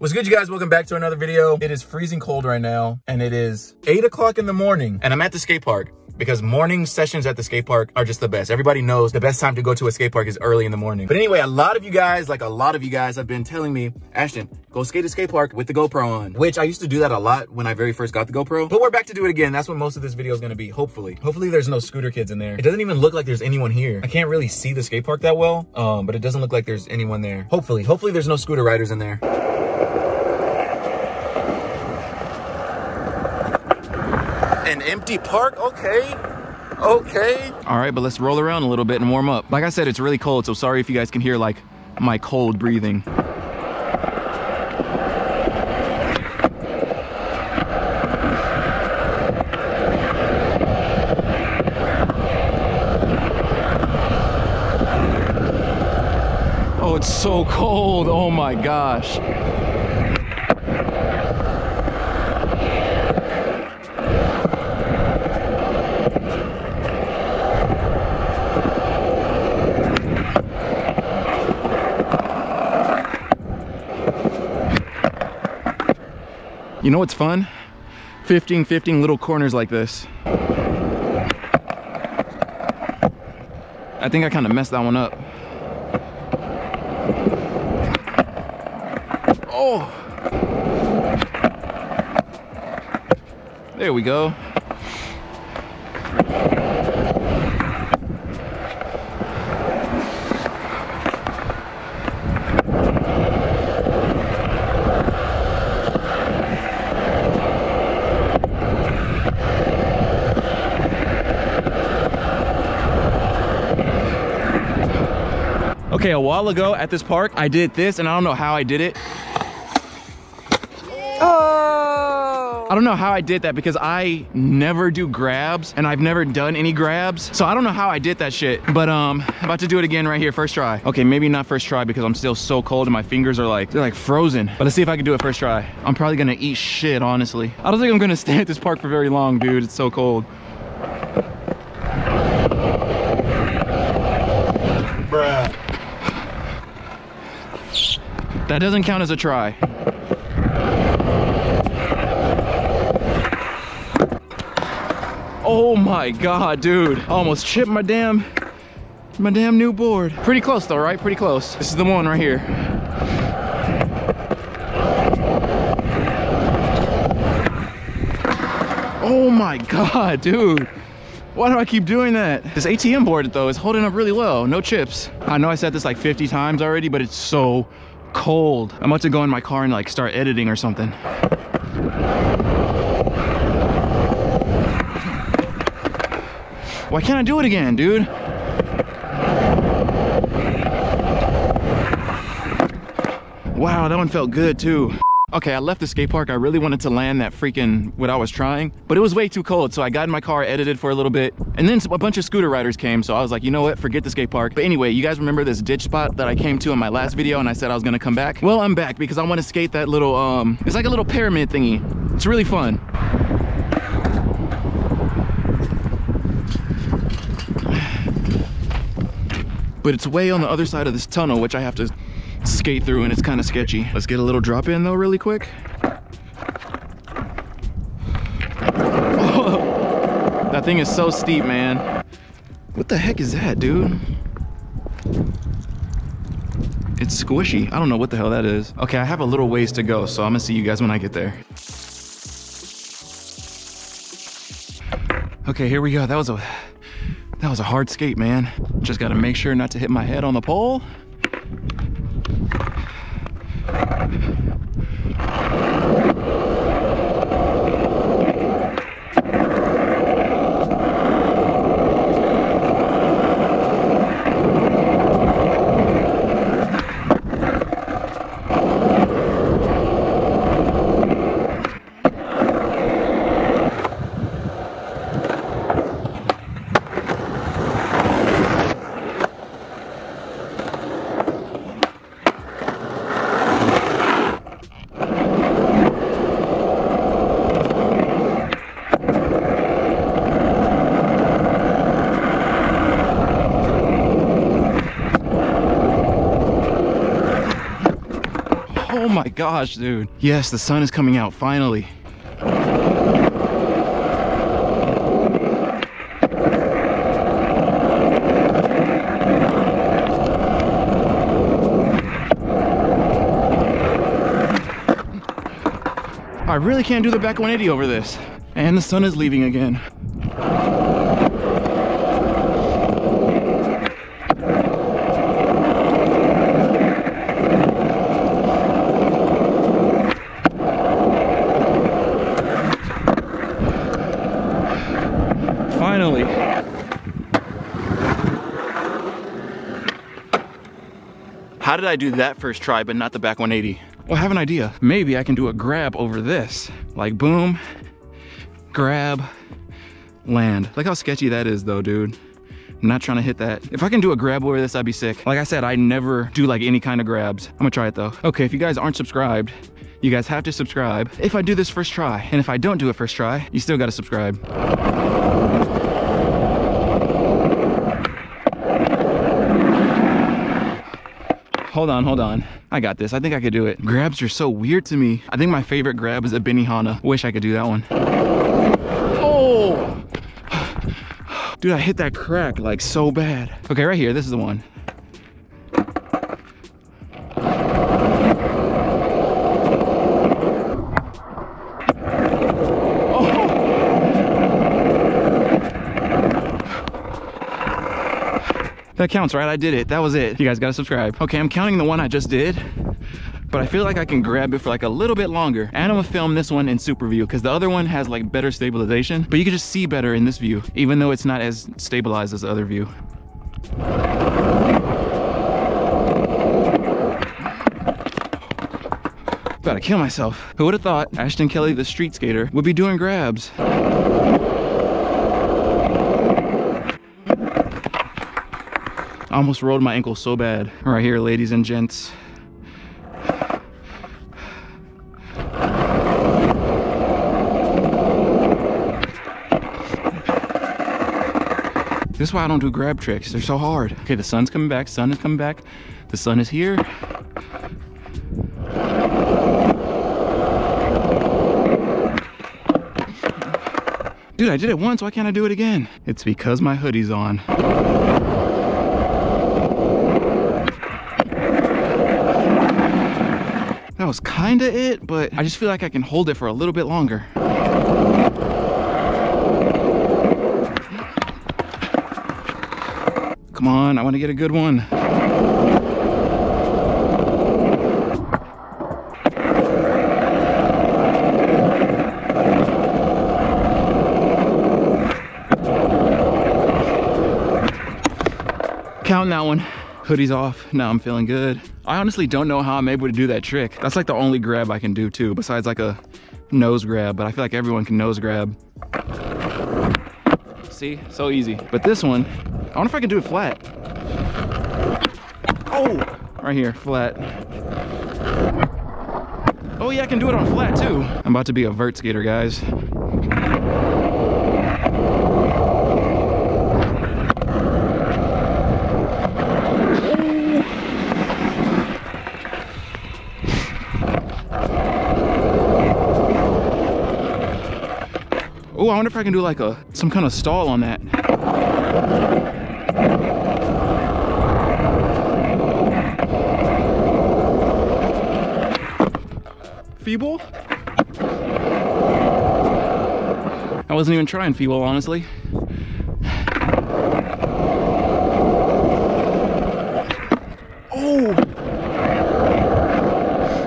What's good, you guys? Welcome back to another video. It is freezing cold right now, and it is 8 o'clock in the morning, and I'm at the skate park because morning sessions at the skate park are just the best. Everybody knows the best time to go to a skate park is early in the morning. But anyway, a lot of you guys, like a lot of you guys have been telling me, Ashton, go skate at skate park with the GoPro on, which I used to do that a lot when I very first got the GoPro, but we're back to do it again. That's what most of this video is to be, hopefully. Hopefully there's no scooter kids in there. It doesn't even look like there's anyone here. I can't really see the skate park that well, um, but it doesn't look like there's anyone there. Hopefully, hopefully there's no scooter riders in there. Empty park? Okay. Okay. All right, but let's roll around a little bit and warm up. Like I said, it's really cold, so sorry if you guys can hear like my cold breathing. Oh, it's so cold. Oh my gosh. You know what's fun? 15, 15 little corners like this. I think I kind of messed that one up. Oh! There we go. Okay, a while ago at this park, I did this and I don't know how I did it. Oh! I don't know how I did that because I never do grabs and I've never done any grabs. So I don't know how I did that shit, but um, about to do it again right here, first try. Okay, maybe not first try because I'm still so cold and my fingers are like, they're like frozen. But let's see if I can do it first try. I'm probably gonna eat shit, honestly. I don't think I'm gonna stay at this park for very long, dude. It's so cold. That doesn't count as a try. Oh my god, dude. Almost chipped my damn my damn new board. Pretty close though, right? Pretty close. This is the one right here. Oh my god, dude. Why do I keep doing that? This ATM board though is holding up really well, no chips. I know I said this like 50 times already, but it's so cold. I'm about to go in my car and like start editing or something. Why can't I do it again, dude? Wow, that one felt good too. Okay, I left the skate park. I really wanted to land that freaking what I was trying, but it was way too cold. So I got in my car, edited for a little bit, and then a bunch of scooter riders came. So I was like, you know what? Forget the skate park. But anyway, you guys remember this ditch spot that I came to in my last video and I said I was gonna come back? Well, I'm back because I want to skate that little, um, it's like a little pyramid thingy. It's really fun. But it's way on the other side of this tunnel, which I have to skate through and it's kind of sketchy. Let's get a little drop in though really quick. that thing is so steep, man. What the heck is that, dude? It's squishy. I don't know what the hell that is. Okay, I have a little ways to go, so I'm gonna see you guys when I get there. Okay, here we go. That was a that was a hard skate, man. Just gotta make sure not to hit my head on the pole. My gosh, dude. Yes, the sun is coming out, finally. I really can't do the back 180 over this. And the sun is leaving again. Finally. How did I do that first try but not the back 180? Well, I have an idea. Maybe I can do a grab over this. Like boom, grab, land. Look how sketchy that is though, dude. I'm not trying to hit that. If I can do a grab over this, I'd be sick. Like I said, I never do like any kind of grabs. I'm gonna try it though. Okay, if you guys aren't subscribed, you guys have to subscribe if I do this first try. And if I don't do it first try, you still gotta subscribe. Hold on, hold on. I got this. I think I could do it. Grabs are so weird to me. I think my favorite grab is a Benihana. Wish I could do that one. Oh! Dude, I hit that crack like so bad. Okay, right here. This is the one. That counts, right? I did it. That was it. You guys gotta subscribe. Okay, I'm counting the one I just did, but I feel like I can grab it for like a little bit longer. And I'm gonna film this one in super view because the other one has like better stabilization, but you can just see better in this view, even though it's not as stabilized as the other view. About to kill myself. Who would have thought Ashton Kelley, the street skater, would be doing grabs? Almost rolled my ankle so bad. Right here, ladies and gents. This is why I don't do grab tricks. They're so hard. Okay, the sun's coming back. Sun is coming back. The sun is here. Dude, I did it once. Why can't I do it again? It's because my hoodie's on. That was kinda it, but I just feel like I can hold it for a little bit longer. Come on, I wanna get a good one. Counting that one. Hoodie's off. Now I'm feeling good. I honestly don't know how I'm able to do that trick. That's like the only grab I can do too, besides like a nose grab, but I feel like everyone can nose grab. See, so easy. But this one, I wonder if I can do it flat. Oh, right here, flat. Oh yeah, I can do it on flat too. I'm about to be a vert skater, guys. Oh, I wonder if I can do like a some kind of stall on that. Feeble? I wasn't even trying feeble, honestly. Oh!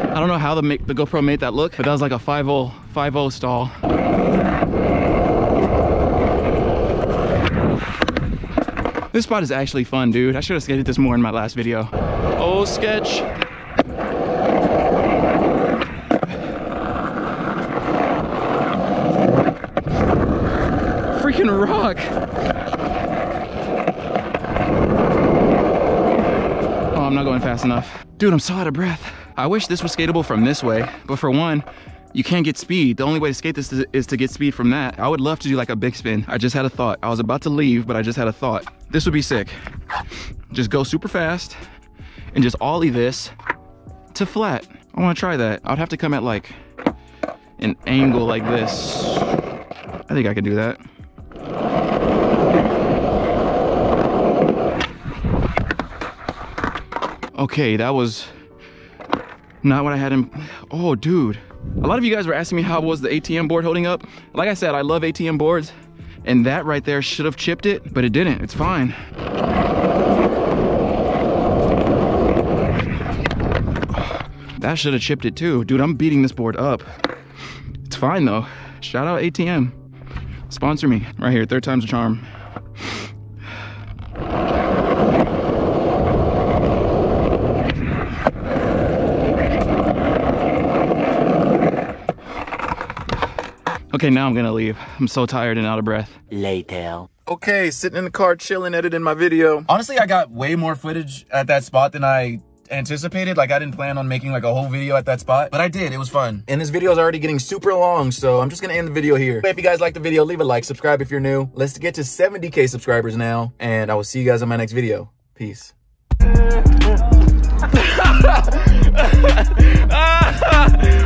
I don't know how the, the GoPro made that look, but that was like a 5-0 5-0 stall. This spot is actually fun, dude. I should have skated this more in my last video. Oh, sketch. Freaking rock. Oh, I'm not going fast enough. Dude, I'm so out of breath. I wish this was skatable from this way, but for one, you can't get speed. The only way to skate this is to get speed from that. I would love to do like a big spin. I just had a thought. I was about to leave, but I just had a thought. This would be sick. Just go super fast and just ollie this to flat. I wanna try that. I'd have to come at like an angle like this. I think I could do that. Okay, that was not what I had in, oh dude. A lot of you guys were asking me how was the ATM board holding up. Like I said, I love ATM boards and that right there should have chipped it, but it didn't, it's fine. That should have chipped it too. Dude, I'm beating this board up. It's fine though. Shout out ATM. Sponsor me. Right here, third time's a charm. Okay, now I'm gonna leave. I'm so tired and out of breath. Later. Okay, sitting in the car chilling, editing my video. Honestly, I got way more footage at that spot than I anticipated. Like I didn't plan on making like a whole video at that spot, but I did. It was fun. And this video is already getting super long, so I'm just gonna end the video here. If you guys like the video, leave a like, subscribe if you're new. Let's get to 70K subscribers now, and I will see you guys on my next video. Peace.